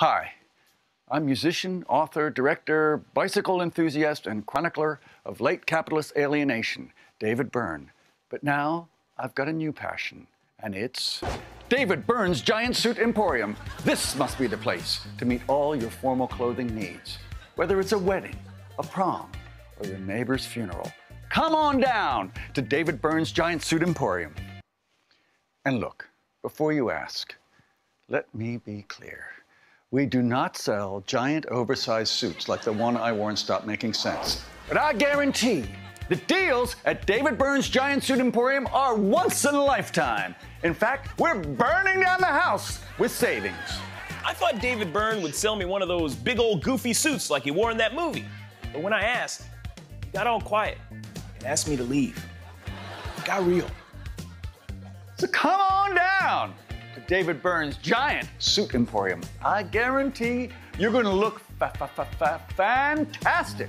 Hi, I'm musician, author, director, bicycle enthusiast, and chronicler of late capitalist alienation, David Byrne. But now I've got a new passion, and it's David Byrne's Giant Suit Emporium. This must be the place to meet all your formal clothing needs, whether it's a wedding, a prom, or your neighbor's funeral. Come on down to David Byrne's Giant Suit Emporium. And look, before you ask, let me be clear. We do not sell giant oversized suits like the one I wore in Stop Making Sense. But I guarantee the deals at David Byrne's Giant Suit Emporium are once in a lifetime. In fact, we're burning down the house with savings. I thought David Byrne would sell me one of those big old goofy suits like he wore in that movie. But when I asked, he got all quiet and asked me to leave. It got real. So come on down David Byrne's giant suit emporium. I guarantee you're going to look fa- fa- fa- fa- fantastic